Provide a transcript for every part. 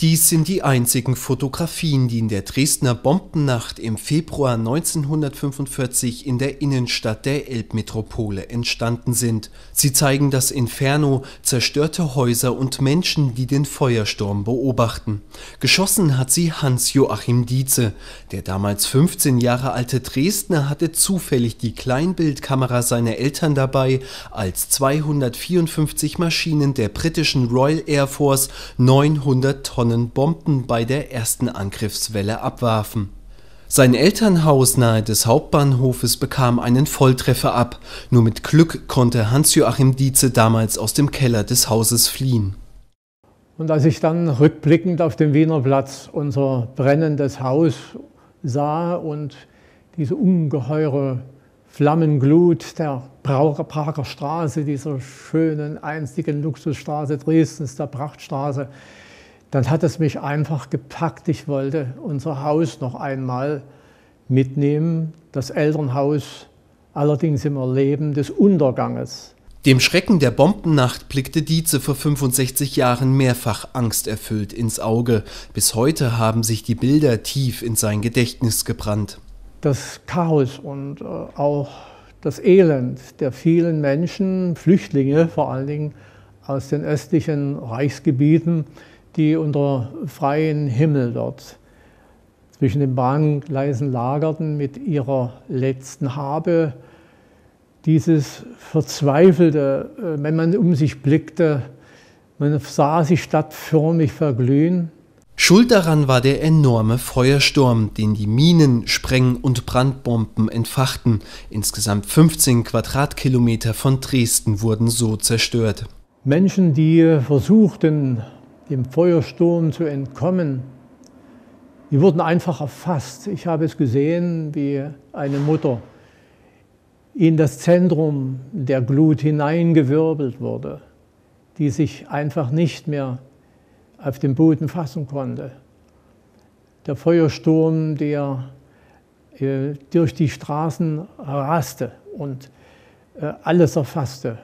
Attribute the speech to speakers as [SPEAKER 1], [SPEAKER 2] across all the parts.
[SPEAKER 1] Dies sind die einzigen Fotografien, die in der Dresdner Bombennacht im Februar 1945 in der Innenstadt der Elbmetropole entstanden sind. Sie zeigen das Inferno, zerstörte Häuser und Menschen, die den Feuersturm beobachten. Geschossen hat sie Hans-Joachim Dietze. Der damals 15 Jahre alte Dresdner hatte zufällig die Kleinbildkamera seiner Eltern dabei, als 254 Maschinen der britischen Royal Air Force 900 Tonnen Tonnen Bomben bei der ersten Angriffswelle abwarfen. Sein Elternhaus nahe des Hauptbahnhofes bekam einen Volltreffer ab. Nur mit Glück konnte Hans-Joachim Dietze damals aus dem Keller des Hauses fliehen.
[SPEAKER 2] Und als ich dann rückblickend auf dem Wiener Platz unser brennendes Haus sah und diese ungeheure Flammenglut der Prager Straße, dieser schönen einstigen Luxusstraße Dresdens, der Prachtstraße, dann hat es mich einfach gepackt. Ich wollte unser Haus noch einmal mitnehmen, das Elternhaus, allerdings im Erleben des Unterganges.
[SPEAKER 1] Dem Schrecken der Bombennacht blickte Dietze vor 65 Jahren mehrfach angsterfüllt ins Auge. Bis heute haben sich die Bilder tief in sein Gedächtnis gebrannt.
[SPEAKER 2] Das Chaos und äh, auch das Elend der vielen Menschen, Flüchtlinge vor allen Dingen aus den östlichen Reichsgebieten, die unter freiem Himmel dort zwischen den Bahngleisen lagerten mit ihrer letzten Habe. Dieses Verzweifelte, äh, wenn man um sich blickte, man sah die Stadt förmlich verglühen.
[SPEAKER 1] Schuld daran war der enorme Feuersturm, den die Minen, Spreng- und Brandbomben entfachten. Insgesamt 15 Quadratkilometer von Dresden wurden so zerstört.
[SPEAKER 2] Menschen, die versuchten, dem Feuersturm zu entkommen. Die wurden einfach erfasst. Ich habe es gesehen, wie eine Mutter in das Zentrum der Glut hineingewirbelt wurde, die sich einfach nicht mehr auf dem Boden fassen konnte. Der Feuersturm, der äh, durch die Straßen raste und äh, alles erfasste.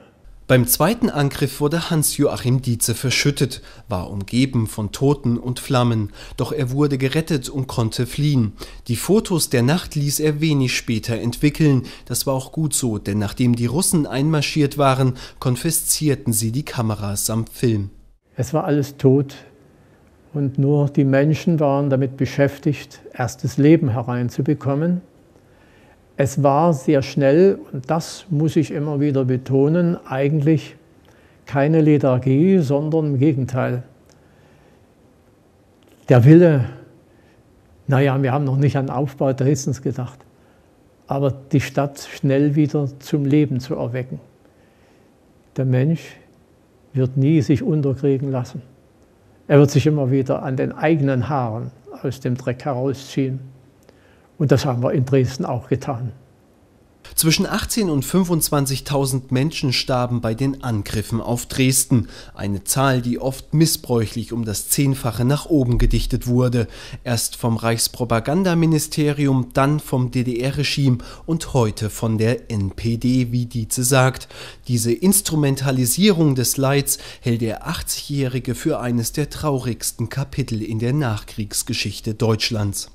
[SPEAKER 1] Beim zweiten Angriff wurde Hans-Joachim Dietze verschüttet, war umgeben von Toten und Flammen, doch er wurde gerettet und konnte fliehen. Die Fotos der Nacht ließ er wenig später entwickeln, das war auch gut so, denn nachdem die Russen einmarschiert waren, konfiszierten sie die Kameras samt Film.
[SPEAKER 2] Es war alles tot und nur die Menschen waren damit beschäftigt, erstes Leben hereinzubekommen. Es war sehr schnell, und das muss ich immer wieder betonen, eigentlich keine Lethargie, sondern im Gegenteil. Der Wille, naja, wir haben noch nicht an Aufbau Dresdens gedacht, aber die Stadt schnell wieder zum Leben zu erwecken. Der Mensch wird nie sich unterkriegen lassen. Er wird sich immer wieder an den eigenen Haaren aus dem Dreck herausziehen. Und das haben wir in Dresden auch getan.
[SPEAKER 1] Zwischen 18 und 25.000 Menschen starben bei den Angriffen auf Dresden, eine Zahl, die oft missbräuchlich um das Zehnfache nach oben gedichtet wurde, erst vom Reichspropagandaministerium, dann vom DDR-Regime und heute von der NPD, wie Dietze sagt. Diese Instrumentalisierung des Leids hält der 80-Jährige für eines der traurigsten Kapitel in der Nachkriegsgeschichte Deutschlands.